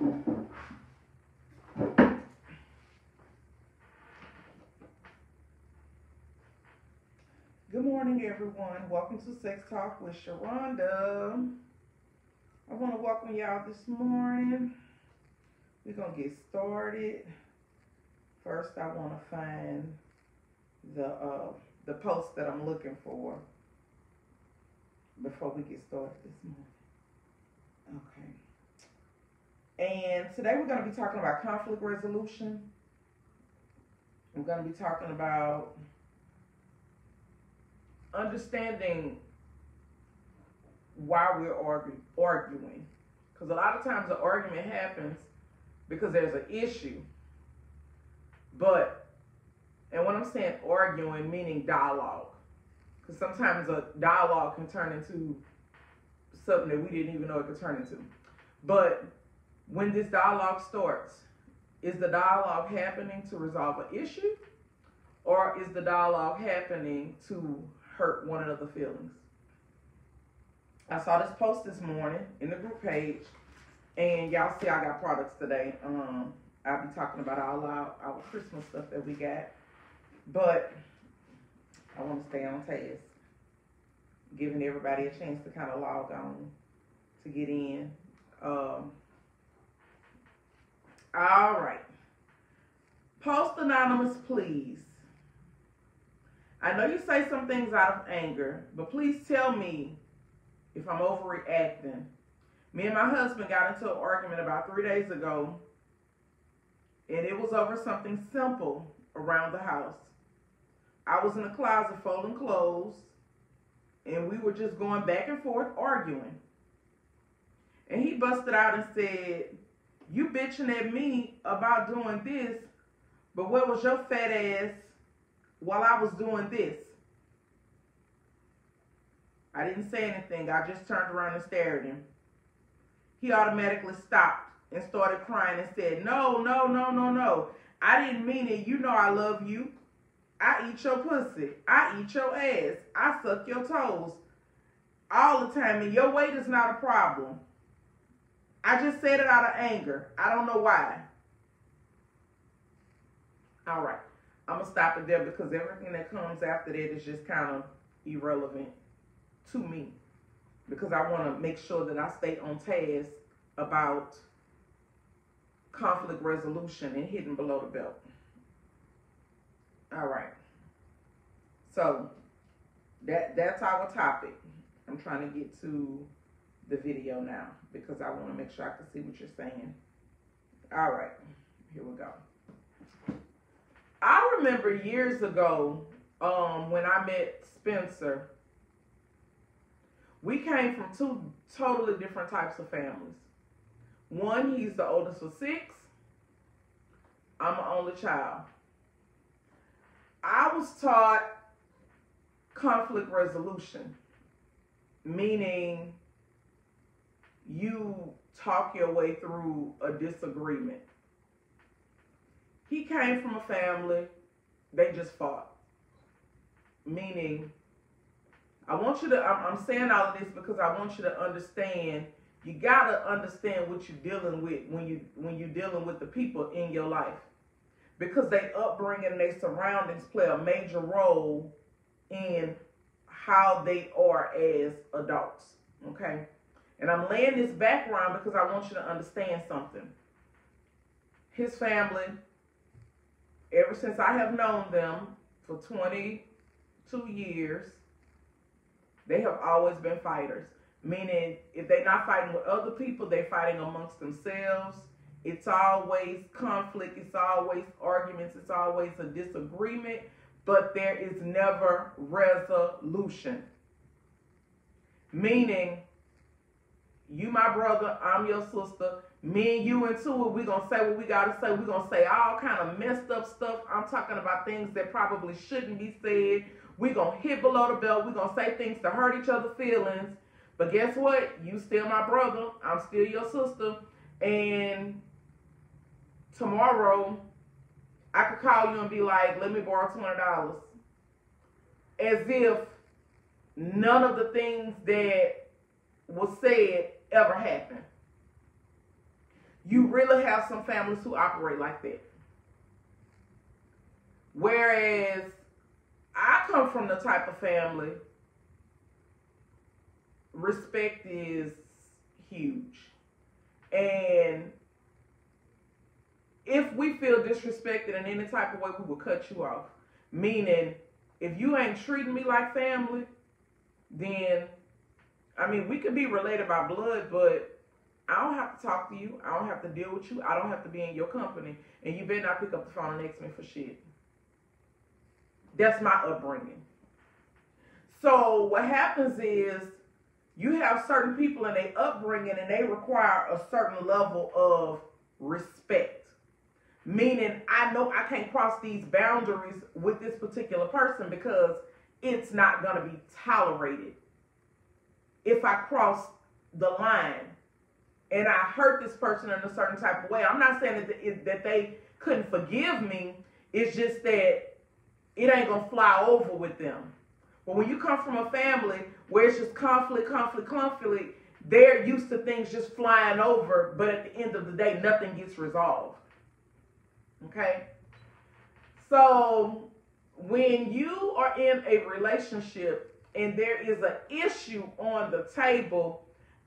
Good morning, everyone. Welcome to Sex Talk with Sharonda. I want to welcome y'all this morning. We're going to get started. First, I want to find the uh, the post that I'm looking for before we get started this morning. Okay. And today we're going to be talking about conflict resolution. We're going to be talking about understanding why we're argue, arguing. Because a lot of times the argument happens because there's an issue. But, and when I'm saying arguing, meaning dialogue. Because sometimes a dialogue can turn into something that we didn't even know it could turn into. But when this dialogue starts, is the dialogue happening to resolve an issue? Or is the dialogue happening to hurt one another's feelings? I saw this post this morning in the group page, and y'all see I got products today. Um, I'll be talking about all our, our Christmas stuff that we got, but I want to stay on task, giving everybody a chance to kind of log on to get in. Um, all right. Post anonymous, please. I know you say some things out of anger, but please tell me if I'm overreacting. Me and my husband got into an argument about three days ago, and it was over something simple around the house. I was in the closet folding clothes, and we were just going back and forth arguing. And he busted out and said, You bitching at me about doing this, but where was your fat ass while I was doing this? I didn't say anything. I just turned around and stared at him. He automatically stopped and started crying and said, No, no, no, no, no. I didn't mean it. You know I love you. I eat your pussy. I eat your ass. I suck your toes all the time. And your weight is not a problem. I just said it out of anger. I don't know why. All right. I'm going to stop it there because everything that comes after that is just kind of irrelevant to me because I want to make sure that I stay on task about conflict resolution and hidden below the belt. All right. So that that's our topic. I'm trying to get to the video now because I want to make sure I can see what you're saying. All right. Here we go. I remember years ago um, when I met Spencer we came from two totally different types of families. One, he's the oldest of six. I'm an only child. I was taught conflict resolution, meaning you talk your way through a disagreement. He came from a family, they just fought, meaning I want you to, I'm, I'm saying all of this because I want you to understand you gotta understand what you're dealing with when you when you're dealing with the people in your life. Because they upbringing and their surroundings play a major role in how they are as adults okay and i'm laying this background because i want you to understand something his family ever since i have known them for 22 years they have always been fighters. Meaning, if they're not fighting with other people, they're fighting amongst themselves. It's always conflict, it's always arguments, it's always a disagreement, but there is never resolution. Meaning, you my brother, I'm your sister. Me and you into it, we gonna say what we gotta say. we gonna say all kind of messed up stuff. I'm talking about things that probably shouldn't be said. We're going to hit below the belt. We're going to say things to hurt each other's feelings. But guess what? You still my brother. I'm still your sister. And tomorrow, I could call you and be like, let me borrow $200. As if none of the things that was said ever happen. you really have some families who operate like that. Whereas I come from the type of family, respect is huge. And if we feel disrespected in any type of way, we will cut you off. Meaning, if you ain't treating me like family, then I mean, we could be related by blood, but I don't have to talk to you. I don't have to deal with you. I don't have to be in your company. And you better not pick up the phone and ask me for shit. That's my upbringing. So what happens is you have certain people in their upbringing and they require a certain level of respect. Meaning I know I can't cross these boundaries with this particular person because it's not going to be tolerated if I cross the line and I hurt this person in a certain type of way. I'm not saying that, that they couldn't forgive me. It's just that it ain't going to fly over with them. But when you come from a family where it's just conflict, conflict, conflict, they're used to things just flying over, but at the end of the day, nothing gets resolved. Okay? So when you are in a relationship and there is an issue on the table,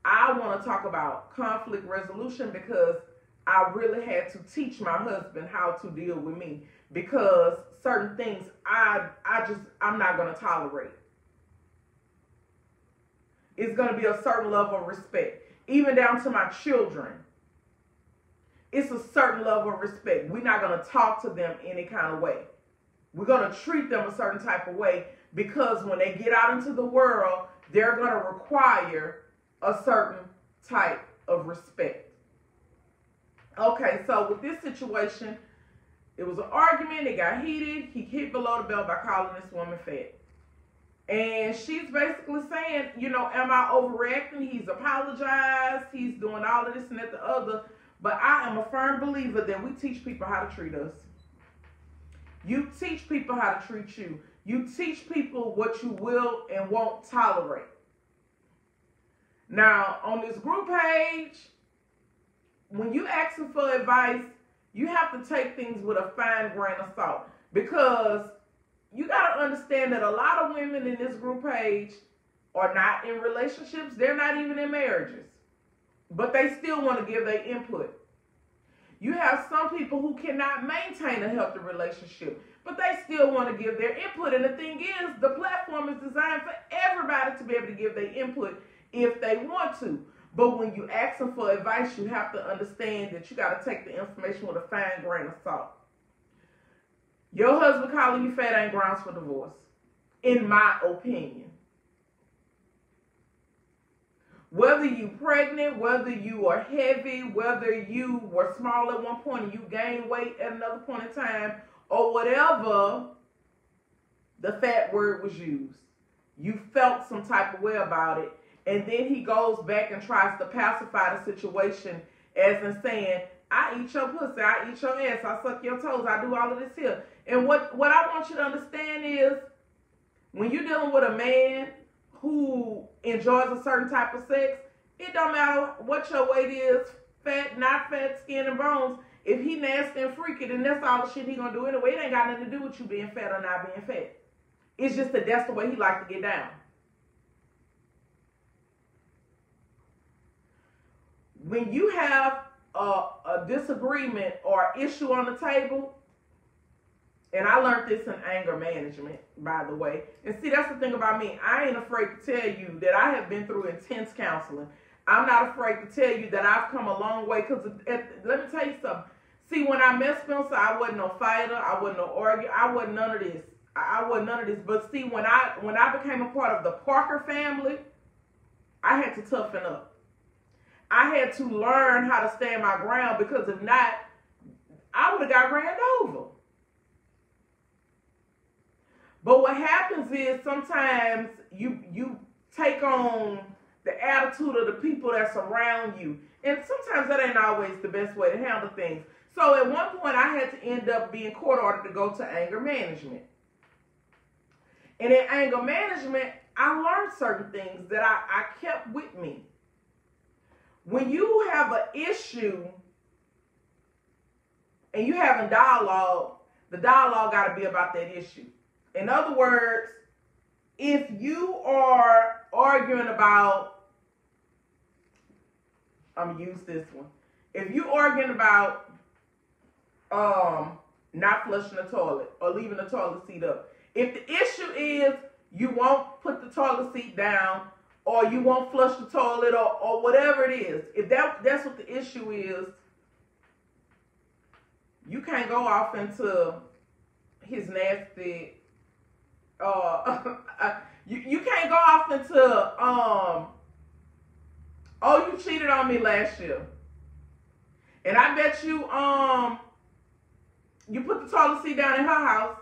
I want to talk about conflict resolution because I really had to teach my husband how to deal with me because certain things I I just I'm not going to tolerate. It's going to be a certain level of respect, even down to my children. It's a certain level of respect. We're not going to talk to them any kind of way. We're going to treat them a certain type of way because when they get out into the world, they're going to require a certain type of respect. Okay, so with this situation, it was an argument, it got heated. He hit below the belt by calling this woman fat. And she's basically saying, you know, am I overreacting? He's apologized. He's doing all of this and that the other. But I am a firm believer that we teach people how to treat us. You teach people how to treat you. You teach people what you will and won't tolerate. Now, on this group page, when you ask for advice, you have to take things with a fine grain of salt because you got to understand that a lot of women in this group page are not in relationships. They're not even in marriages, but they still want to give their input. You have some people who cannot maintain a healthy relationship, but they still want to give their input. And the thing is, the platform is designed for everybody to be able to give their input if they want to. But when you ask them for advice, you have to understand that you got to take the information with a fine grain of salt. Your husband calling you fat ain't grounds for divorce, in my opinion. Whether you pregnant, whether you are heavy, whether you were small at one point and you gained weight at another point in time, or whatever the fat word was used. You felt some type of way about it. And then he goes back and tries to pacify the situation as in saying, I eat your pussy, I eat your ass, I suck your toes, I do all of this here. And what, what I want you to understand is when you're dealing with a man who enjoys a certain type of sex, it don't matter what your weight is, fat, not fat, skin and bones. If he nasty and freaky, then that's all the shit he gonna do anyway. It ain't got nothing to do with you being fat or not being fat. It's just that that's the way he like to get down. When you have a, a disagreement or issue on the table, and I learned this in anger management, by the way. And see, that's the thing about me. I ain't afraid to tell you that I have been through intense counseling. I'm not afraid to tell you that I've come a long way. Because let me tell you something. See, when I met Spencer, I wasn't no fighter. I wasn't no arguer. I wasn't none of this. I wasn't none of this. But see, when I when I became a part of the Parker family, I had to toughen up. I had to learn how to stand my ground because if not, I would have got ran over. But what happens is sometimes you you take on the attitude of the people that's around you. And sometimes that ain't always the best way to handle things. So at one point I had to end up being court ordered to go to anger management. And in anger management, I learned certain things that I, I kept with me. When you have an issue and you having dialogue, the dialogue got to be about that issue. In other words, if you are arguing about, I'm gonna use this one. If you arguing about um not flushing the toilet or leaving the toilet seat up, if the issue is you won't put the toilet seat down or you won't flush the toilet or, or whatever it is, if that that's what the issue is, you can't go off into his nasty uh you, you can't go off into um oh you cheated on me last year. And I bet you um you put the toilet seat down in her house.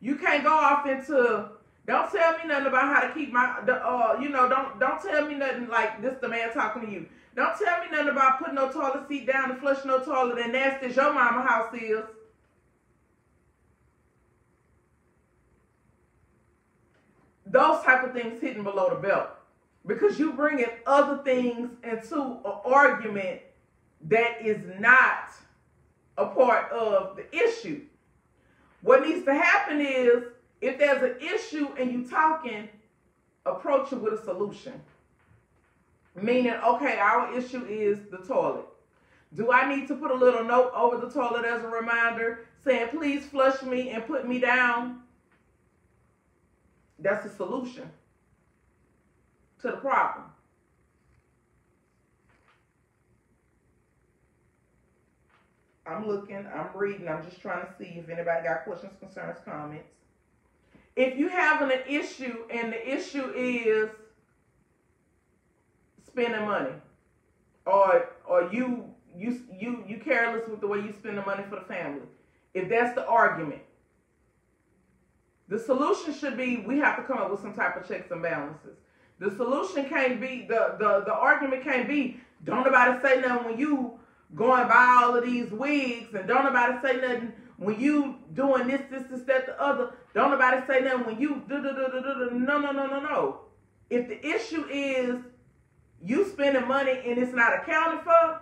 You can't go off into don't tell me nothing about how to keep my the uh you know don't don't tell me nothing like this the man talking to you. Don't tell me nothing about putting no toilet seat down and flushing no toilet and nasty as your mama house is. Those type of things hidden below the belt. Because you bringing other things into an argument that is not a part of the issue. What needs to happen is if there's an issue and you're talking, approach it with a solution. Meaning, okay, our issue is the toilet. Do I need to put a little note over the toilet as a reminder saying, please flush me and put me down? That's the solution to the problem. I'm looking, I'm reading, I'm just trying to see if anybody got questions, concerns, comments. If you having an issue and the issue is spending money or or you you you you careless with the way you spend the money for the family if that's the argument the solution should be we have to come up with some type of checks and balances. The solution can't be the the, the argument can't be don't nobody say nothing when you going buy all of these wigs and don't nobody say nothing when you doing this this this that the other. Don't nobody say nothing when you do do do do do no no no no no. If the issue is you spending money and it's not accounted for,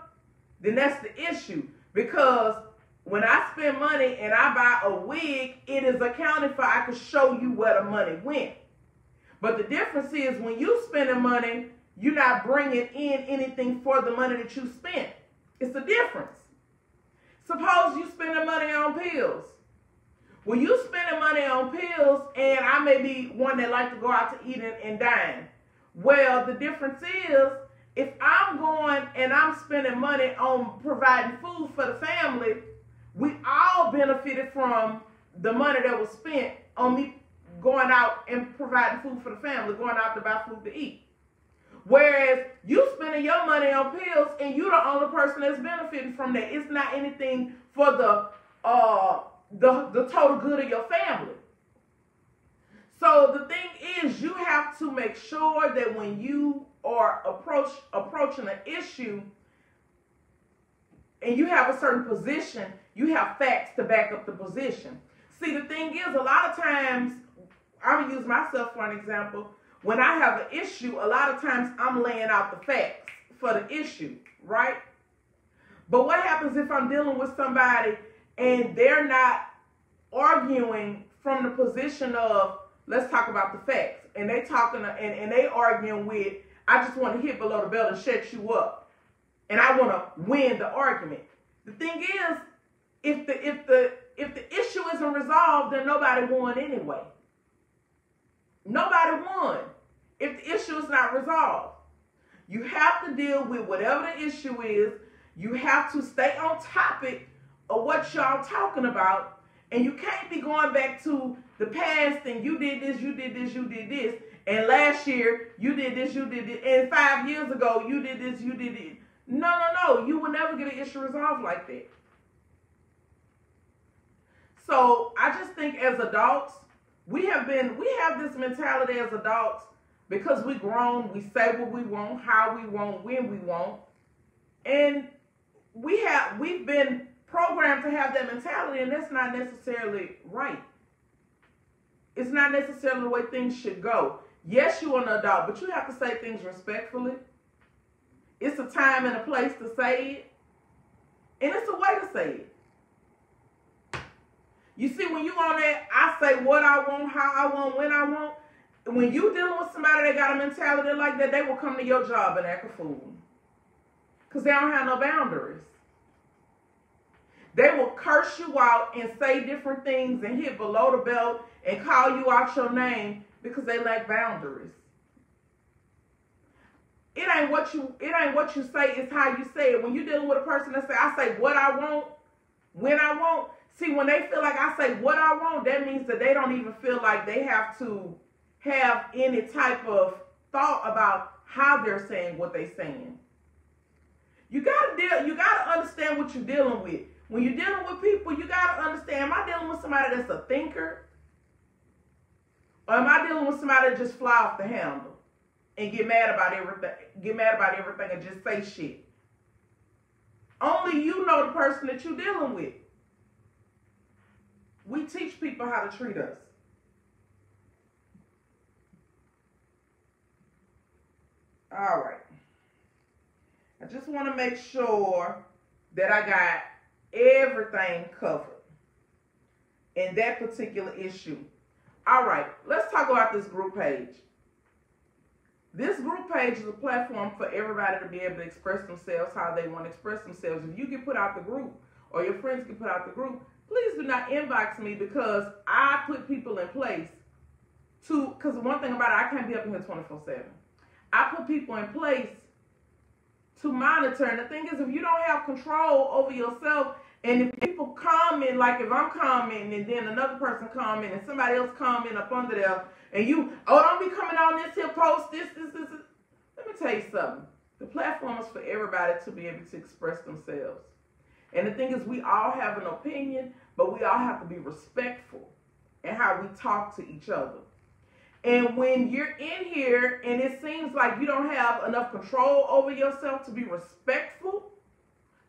then that's the issue. Because when I spend money and I buy a wig, it is accounted for. I can show you where the money went. But the difference is when you spending money, you're not bringing in anything for the money that you spent. It's a difference. Suppose you spending money on pills. When you spending money on pills, and I may be one that like to go out to eat and, and dine, well, the difference is if I'm going and I'm spending money on providing food for the family, we all benefited from the money that was spent on me going out and providing food for the family, going out to buy food to eat. Whereas you spending your money on pills and you're the only person that's benefiting from that. It's not anything for the uh the the total good of your family. So the thing is, you have to make sure that when you are approach approaching an issue and you have a certain position, you have facts to back up the position. See, the thing is, a lot of times, I'm gonna use myself for an example. When I have an issue, a lot of times I'm laying out the facts for the issue, right? But what happens if I'm dealing with somebody and they're not arguing from the position of let's talk about the facts. And they're talking and, and they arguing with, I just want to hit below the belt and shut you up. And I want to win the argument. The thing is, if the if the if the issue isn't resolved, then nobody won anyway. Nobody won if the issue is not resolved. You have to deal with whatever the issue is. You have to stay on topic of what y'all talking about. And you can't be going back to the past and you did this, you did this, you did this. And last year you did this, you did this. And five years ago you did this, you did it. No, no, no. You will never get an issue resolved like that. So I just think as adults, we have been, we have this mentality as adults because we grown, we say what we want, how we want, when we want. And we have, we've been programmed to have that mentality and that's not necessarily right. It's not necessarily the way things should go. Yes, you're an adult, but you have to say things respectfully. It's a time and a place to say it. And it's a way to say it. You see, when you on that, I say what I want, how I want, when I want. When you dealing with somebody that got a mentality like that, they will come to your job and act a fool. Because they don't have no boundaries. They will curse you out and say different things and hit below the belt and call you out your name because they lack boundaries. It ain't what you it ain't what you say, it's how you say it. When you're dealing with a person that say, I say what I want, when I want. See, when they feel like I say what I want, that means that they don't even feel like they have to have any type of thought about how they're saying what they're saying. You gotta deal, you gotta understand what you're dealing with. When you're dealing with people, you gotta understand, am I dealing with somebody that's a thinker? Or am I dealing with somebody that just fly off the handle and get mad about everything, get mad about everything and just say shit? Only you know the person that you're dealing with. We teach people how to treat us. All right. I just want to make sure that I got everything covered in that particular issue. All right, let's talk about this group page. This group page is a platform for everybody to be able to express themselves how they want to express themselves. If you get put out the group or your friends get put out the group, please do not inbox me because I put people in place to, because one thing about it, I can't be up in here 24 7. I put people in place to monitor. And the thing is, if you don't have control over yourself, and if people comment, like if I'm commenting and then another person comment and somebody else comment up under there, and you, oh, don't be coming on this here post, this, this, this, this. Let me tell you something. The platform is for everybody to be able to express themselves. And the thing is, we all have an opinion, but we all have to be respectful in how we talk to each other. And when you're in here and it seems like you don't have enough control over yourself to be respectful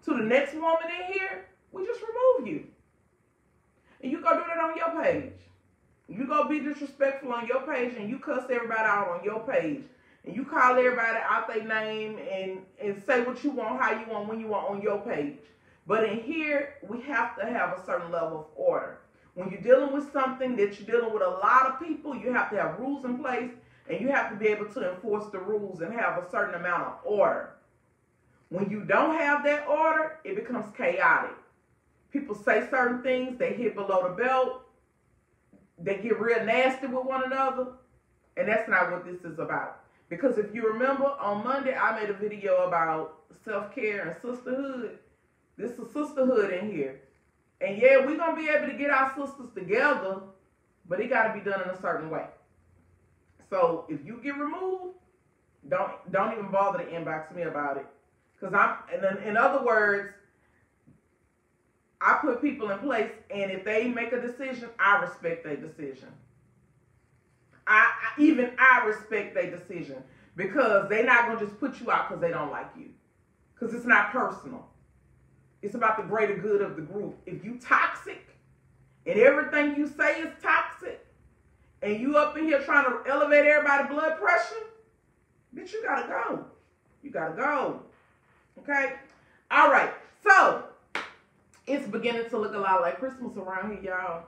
to the next woman in here, we just remove you. And you go do that on your page. You go be disrespectful on your page and you cuss everybody out on your page. And you call everybody out their name and, and say what you want, how you want, when you want on your page. But in here, we have to have a certain level of order. When you're dealing with something that you're dealing with a lot of people, you have to have rules in place and you have to be able to enforce the rules and have a certain amount of order. When you don't have that order, it becomes chaotic. People say certain things, they hit below the belt, they get real nasty with one another, and that's not what this is about. Because if you remember, on Monday I made a video about self-care and sisterhood. This is sisterhood in here. And yeah, we're gonna be able to get our sisters together, but it gotta be done in a certain way. So if you get removed, don't don't even bother to inbox me about it. Cause I'm and then in other words, I put people in place and if they make a decision, I respect their decision. I, I even I respect their decision because they're not gonna just put you out because they don't like you. Because it's not personal. It's about the greater good of the group. If you toxic and everything you say is toxic, and you up in here trying to elevate everybody's blood pressure, bitch, you gotta go. You gotta go. Okay? All right. So it's beginning to look a lot like Christmas around here, y'all.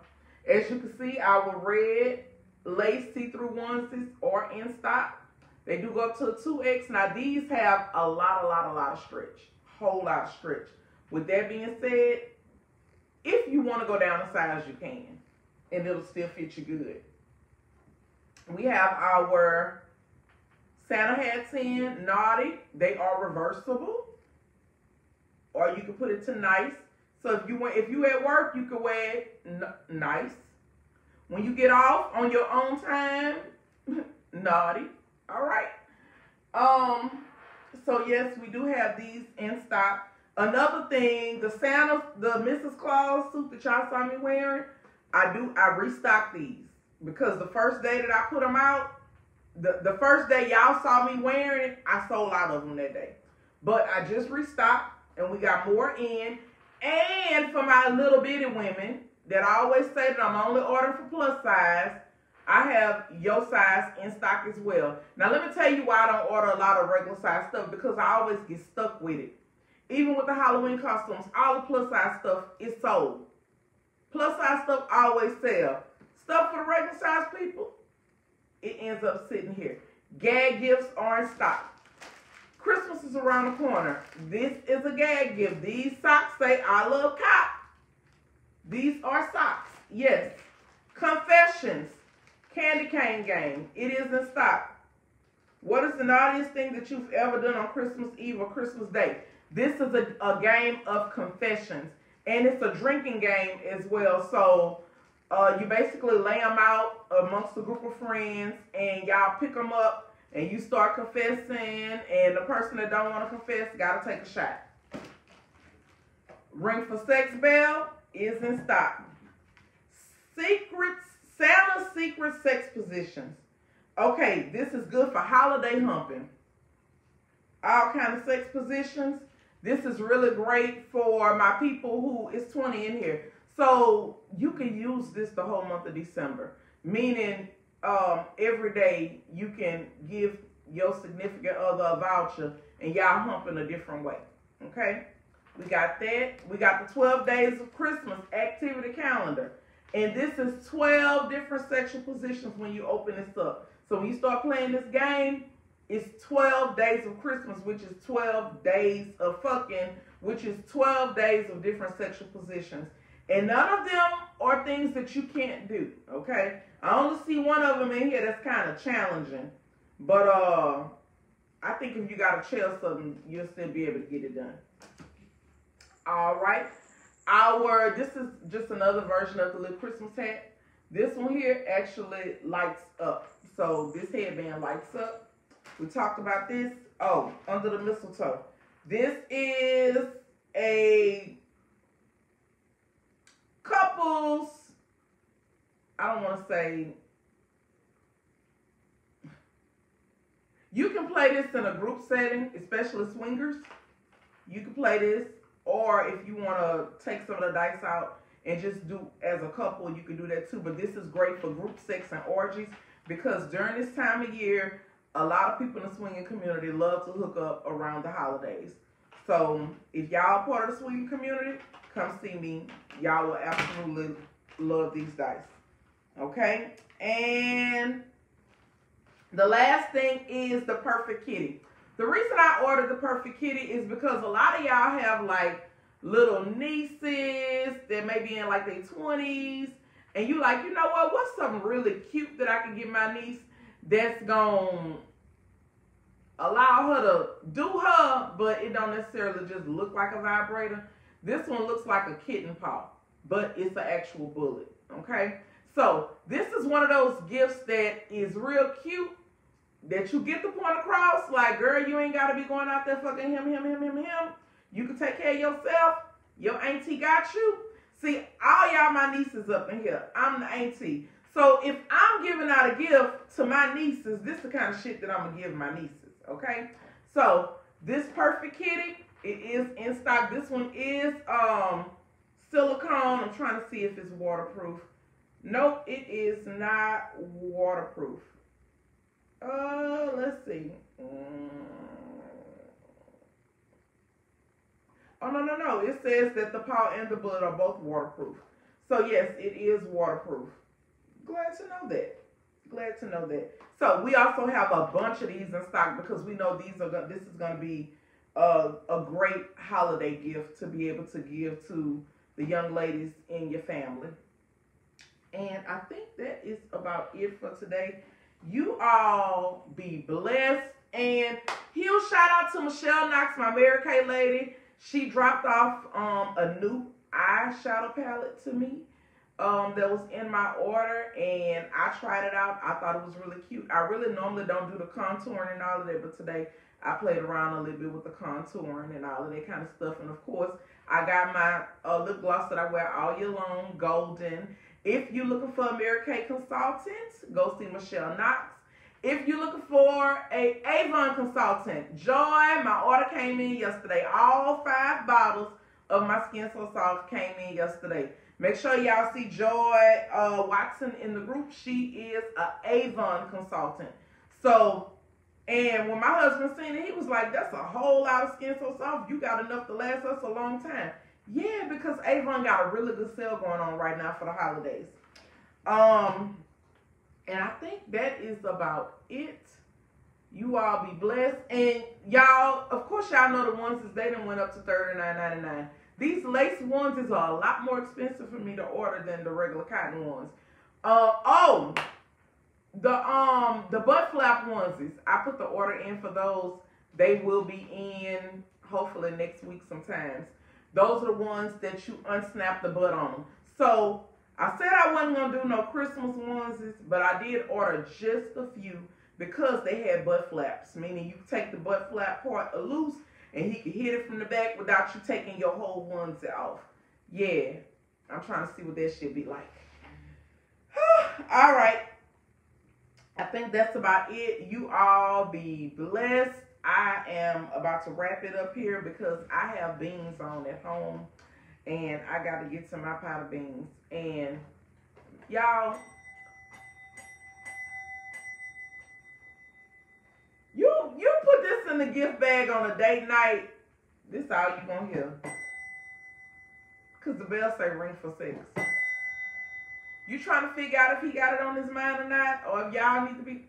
As you can see, our red lace see-through onesies are in stock. They do go up to a 2X. Now, these have a lot, a lot, a lot of stretch. Whole lot of stretch. With that being said, if you want to go down a size, you can. And it'll still fit you good. We have our Santa hats in, naughty. They are reversible. Or you can put it to nice. So if you want, if you at work, you can wear it nice. When you get off on your own time, naughty. All right. Um. So yes, we do have these in stock. Another thing, the Santa, the Mrs. Claus suit that y'all saw me wearing, I do, I restock these because the first day that I put them out, the, the first day y'all saw me wearing it, I sold out of them that day. But I just restocked and we got more in. And for my little bitty women that I always say that I'm only ordering for plus size, I have your size in stock as well. Now let me tell you why I don't order a lot of regular size stuff because I always get stuck with it. Even with the Halloween costumes, all the plus size stuff is sold. Plus size stuff always sell. Stuff for the regular size people, it ends up sitting here. Gag gifts are in stock. Christmas is around the corner. This is a gag gift. These socks say I love cop. These are socks. Yes. Confessions. Candy cane game. It is in stock. What is the naughtiest thing that you've ever done on Christmas Eve or Christmas Day? This is a, a game of confessions. And it's a drinking game as well. So uh, you basically lay them out amongst a group of friends and y'all pick them up and you start confessing and the person that don't want to confess got to take a shot. Ring for Sex Bell is in stock. Secrets, Santa's secret sex positions. Okay, this is good for holiday humping. All kind of sex positions. This is really great for my people who is 20 in here. So you can use this the whole month of December, meaning um, every day you can give your significant other a voucher and y'all hump in a different way. Okay? We got that. We got the 12 days of Christmas activity calendar. And this is 12 different sexual positions when you open this up. So when you start playing this game, it's 12 days of Christmas, which is 12 days of fucking, which is 12 days of different sexual positions. And none of them are things that you can't do, okay? I only see one of them in here that's kind of challenging. But uh, I think if you got to chill something, you'll still be able to get it done. All right. Our, this is just another version of the little Christmas hat. This one here actually lights up. So this headband lights up. We talked about this. Oh, under the mistletoe. This is a couples, I don't want to say, you can play this in a group setting, especially swingers. You can play this, or if you want to take some of the dice out and just do as a couple, you can do that too. But this is great for group sex and orgies because during this time of year, a lot of people in the swinging community love to hook up around the holidays. So if y'all part of the swinging community, come see me. Y'all will absolutely love these dice. Okay? And the last thing is the perfect kitty. The reason I ordered the perfect kitty is because a lot of y'all have like little nieces that may be in like their 20s. And you like, you know what? What's something really cute that I can give my niece that's going allow her to do her, but it don't necessarily just look like a vibrator. This one looks like a kitten paw, but it's an actual bullet. Okay. So this is one of those gifts that is real cute that you get the point across. Like, girl, you ain't got to be going out there fucking him, him, him, him, him. You can take care of yourself. Your auntie got you. See, all y'all my nieces up in here. I'm the auntie. So if I'm giving out a gift to my nieces, this is the kind of shit that I'm gonna give my nieces. Okay. So this perfect kitty, it is in stock. This one is um silicone. I'm trying to see if it's waterproof. Nope, it is not waterproof. Uh, let's see. Mm. Oh no no no! It says that the paw and the bullet are both waterproof. So yes, it is waterproof. Glad to know that. Glad to know that. So we also have a bunch of these in stock because we know these are this is going to be a, a great holiday gift to be able to give to the young ladies in your family. And I think that is about it for today. You all be blessed. And huge shout out to Michelle Knox, my Mary Kay lady. She dropped off um, a new eyeshadow palette to me um, that was in my order and I tried it out. I thought it was really cute. I really normally don't do the contouring and all of that, but today I played around a little bit with the contouring and all of that kind of stuff. And of course, I got my uh, lip gloss that I wear all year long, golden. If you're looking for a Mary Kay consultant, go see Michelle Knox. If you're looking for a Avon consultant, Joy, my order came in yesterday. All five bottles of my Skin So Soft came in yesterday. Make sure y'all see Joy uh, Watson in the group. She is a Avon consultant. So And when my husband seen it, he was like, "That's a whole lot of skin so soft. You got enough to last us a long time." Yeah, because Avon got a really good sale going on right now for the holidays. Um, and I think that is about it. You all be blessed. And y'all, of course, y'all know the ones that they done went up to $39.99. These lace ones is a lot more expensive for me to order than the regular cotton ones. Uh, oh, the um the butt flap onesies. I put the order in for those. They will be in hopefully next week sometimes. Those are the ones that you unsnap the butt on. So I said I wasn't gonna do no Christmas onesies, but I did order just a few because they had butt flaps, meaning you take the butt flap part loose and he can hit it from the back without you taking your whole onesie off. Yeah, I'm trying to see what that should be like. all right. I think that's about it. You all be blessed. I am about to wrap it up here because I have beans on at home and I got to get to my pot of beans. And y'all, the gift bag on a date night. This all you gonna hear. Cause the bell say ring for sex. You trying to figure out if he got it on his mind or not, or if y'all need to be.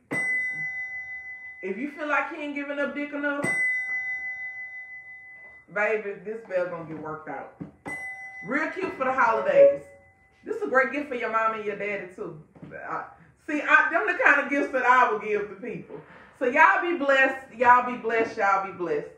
If you feel like he ain't giving up dick enough, baby, this bell gonna get worked out. Real cute for the holidays. This is a great gift for your mom and your daddy too. See, I, them the kind of gifts that I would give to people. So y'all be blessed. Y'all be blessed. Y'all be blessed.